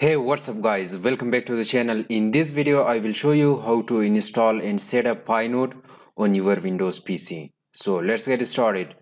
Hey what's up guys? Welcome back to the channel. In this video I will show you how to install and set up Pinode on your Windows PC so let's get started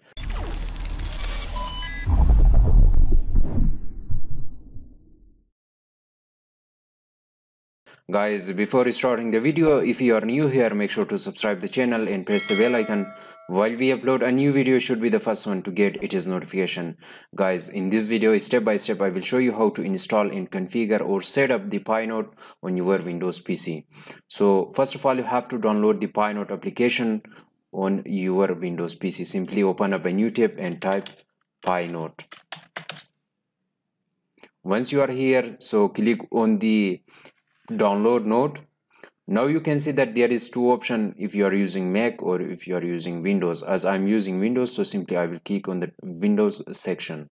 Guys, before starting the video, if you are new here, make sure to subscribe the channel and press the bell icon. While we upload a new video, should be the first one to get its notification. Guys, in this video, step by step, I will show you how to install and configure or set up the Pinode on your Windows PC. So, first of all, you have to download the Pinode application on your Windows PC. Simply open up a new tab and type Pinode. Once you are here, so click on the download node now you can see that there is two option if you are using mac or if you are using windows. As i'm using windows so simply i will click on the windows section.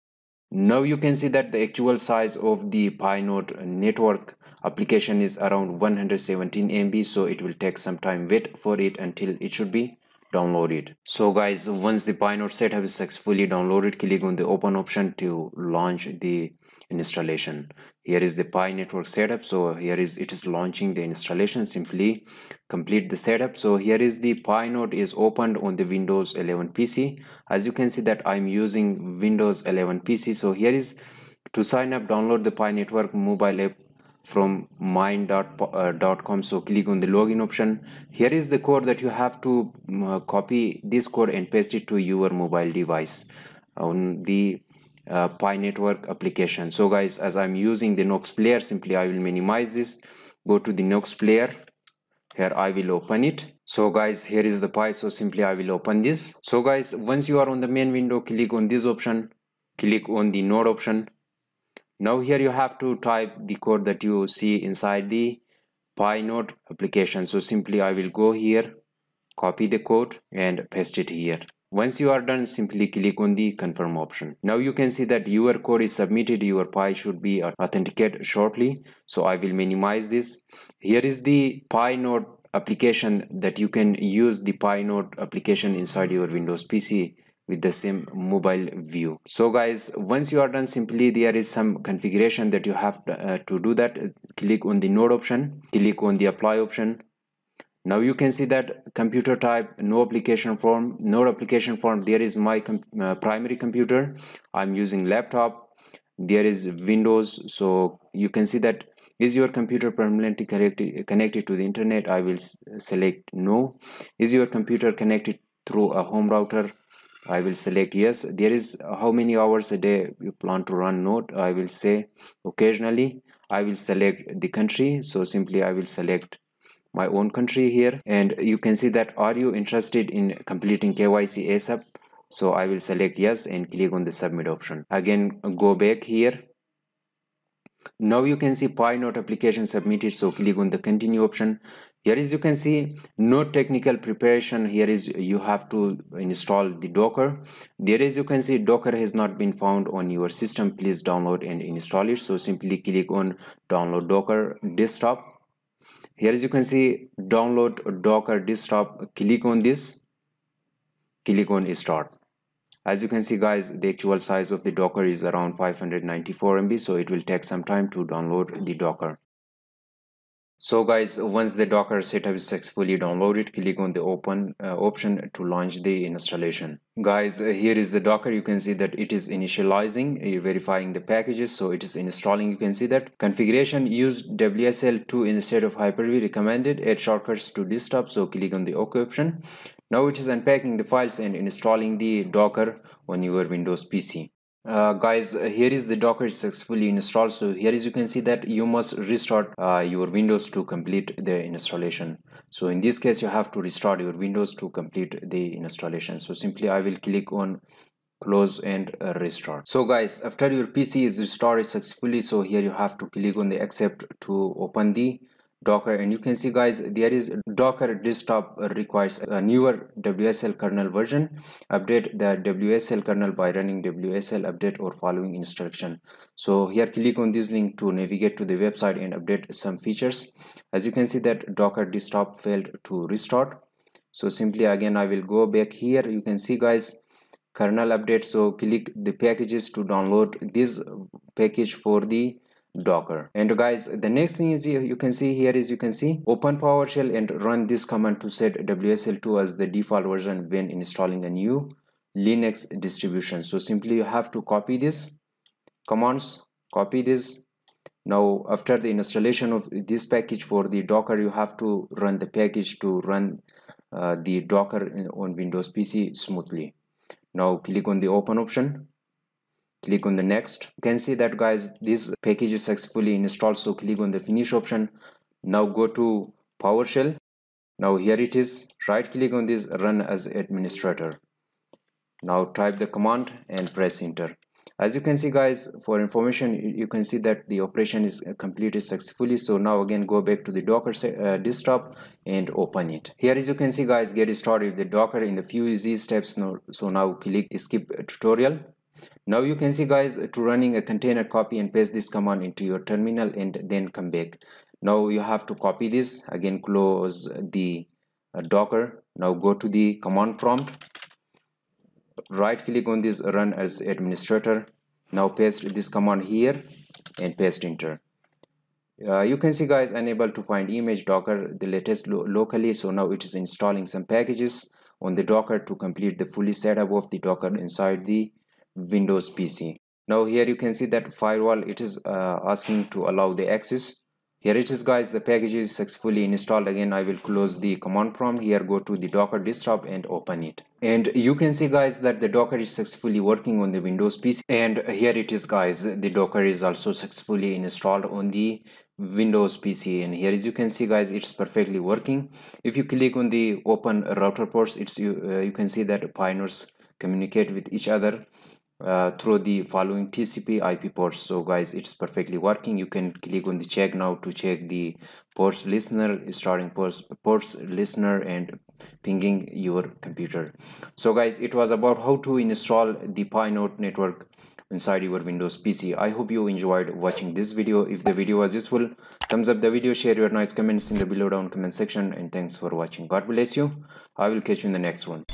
Now you can see that the actual size of the pinode network application is around 117 mb so it will take some time. Wait for it until it should be downloaded. So guys once the pinode setup is successfully downloaded click on the open option to launch the installation. Here is the pi network setup. So here is it is launching the installation. Simply complete the setup. So here is the pi node is opened on the windows 11 pc as you can see that i'm using windows 11 pc so here is to sign up download the pi network mobile app from mine.com so click on the login option. Here is the code that you have to uh, copy this code and paste it to your mobile device. On the uh, Pi network application. So guys, as I'm using the Nox player, simply I will minimize this, go to the Nox player. Here I will open it. So guys, here is the Pi. So simply I will open this. So guys, once you are on the main window, click on this option, click on the node option. Now here you have to type the code that you see inside the Pi node application. So simply I will go here, copy the code and paste it here. Once you are done, simply click on the confirm option. Now you can see that your code is submitted, your Pi should be authenticated shortly. So I will minimize this. Here is the Pi node application that you can use the Pi node application inside your Windows PC with the same mobile view so guys once you are done simply there is some configuration that you have to, uh, to do that click on the node option click on the apply option now you can see that computer type no application form no application form. There is my com uh, primary computer. I'm using laptop. There is windows. So you can see that is your computer permanently connected connected to the internet? I will select no. Is your computer connected through a home router? I will select yes. There is how many hours a day you plan to run node? I will say occasionally. I will select the country. So simply i will select my own country here. And you can see that are you interested in completing KYC ASAP so I will select yes and click on the submit option. Again go back here. Now you can see Pinode application submitted so click on the continue option. Here is you can see no technical preparation. Here is you have to install the docker. There is you can see docker has not been found on your system. Please download and install it. So simply click on download docker desktop here as you can see download docker desktop. Click on this. Click on start as you can see guys the actual size of the docker is around 594 mb so it will take some time to download the docker so guys once the docker setup is successfully downloaded click on the open uh, option to launch the installation. Guys uh, here is the docker. You can see that it is initializing uh, verifying the packages. So it is installing you can see that. Configuration use wsl2 instead of hyper-v recommended add shortcuts to desktop. So click on the ok option. Now it is unpacking the files and installing the docker on your windows pc uh, guys here is the docker successfully installed. So here as you can see that you must restart uh, your windows to complete the installation. So in this case you have to restart your windows to complete the installation. So simply i will click on close and uh, restart. So guys after your pc is restored successfully so here you have to click on the accept to open the docker and you can see guys there is docker desktop requires a newer wsl kernel version. Update the wsl kernel by running wsl update or following instruction. So here click on this link to navigate to the website and update some features. As you can see that docker desktop failed to restart. So simply again i will go back here. You can see guys kernel update. So click the packages to download this package for the docker. And guys the next thing is you can see here is you can see open powershell and run this command to set wsl2 as the default version when installing a new linux distribution. So simply you have to copy this commands copy this. Now after the installation of this package for the docker you have to run the package to run uh, the docker on windows pc smoothly. Now click on the open option click on the next. You can see that guys this package is successfully installed so click on the finish option. Now go to powershell. Now here it is. Right click on this run as administrator. Now type the command and press enter. As you can see guys for information you can see that the operation is completed successfully. So now again go back to the docker uh, desktop and open it. Here as you can see guys get started with the docker in the few easy steps. So now click skip tutorial now you can see guys to running a container copy and paste this command into your terminal and then come back. Now you have to copy this. Again close the uh, docker. Now go to the command prompt. Right click on this run as administrator. Now paste this command here and paste enter. Uh, you can see guys unable to find image docker the latest lo locally. So now it is installing some packages on the docker to complete the fully setup of the docker inside the windows pc now here you can see that firewall it is uh, asking to allow the access. Here it is guys the package is successfully installed. Again i will close the command prompt. Here go to the docker desktop and open it. And you can see guys that the docker is successfully working on the windows pc and here it is guys the docker is also successfully installed on the windows pc and here as you can see guys it's perfectly working. If you click on the open router ports it's you uh, you can see that pioneers communicate with each other uh, through the following TCP IP ports. So guys it's perfectly working. You can click on the check now to check the ports listener starting ports ports listener and pinging your computer. So guys it was about how to install the Pi node network inside your windows pc i hope you enjoyed watching this video. If the video was useful thumbs up the video share your nice comments in the below down comment section and thanks for watching. God bless you. I will catch you in the next one